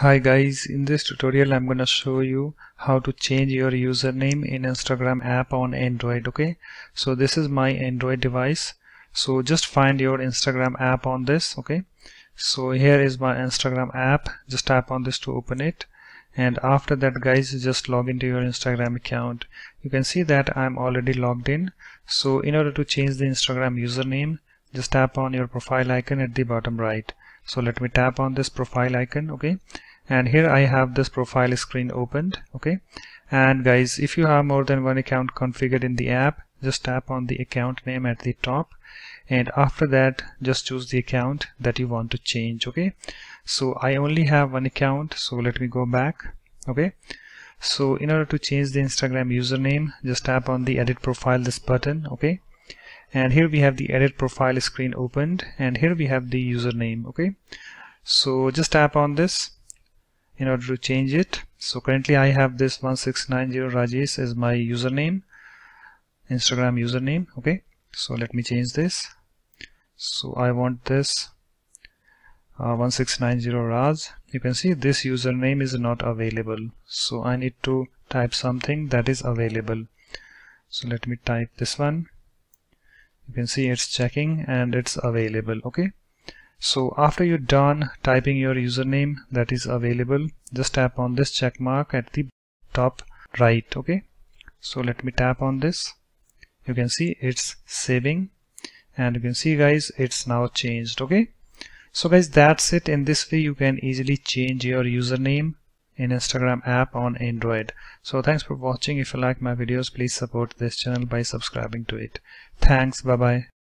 Hi guys, in this tutorial I'm gonna show you how to change your username in Instagram app on Android okay? So this is my Android device. So just find your Instagram app on this okay? So here is my Instagram app. Just tap on this to open it. And after that guys just log into your Instagram account. You can see that I'm already logged in. So in order to change the Instagram username just tap on your profile icon at the bottom right. So let me tap on this profile icon okay and here I have this profile screen opened okay? And guys if you have more than one account configured in the app just tap on the account name at the top. And after that just choose the account that you want to change okay? So I only have one account so let me go back okay? So in order to change the Instagram username just tap on the edit profile this button okay? And here we have the edit profile screen opened and here we have the username okay? So just tap on this in order to change it. So currently I have this 1690 Rajesh as my username Instagram username okay? So let me change this. So I want this uh, 1690 Raj. You can see this username is not available. So I need to type something that is available. So let me type this one. You can see it's checking and it's available okay so after you're done typing your username that is available just tap on this check mark at the top right okay? So let me tap on this. You can see it's saving and you can see guys it's now changed okay? So guys that's it. In this way you can easily change your username in Instagram app on Android. So thanks for watching. If you like my videos please support this channel by subscribing to it. Thanks. Bye bye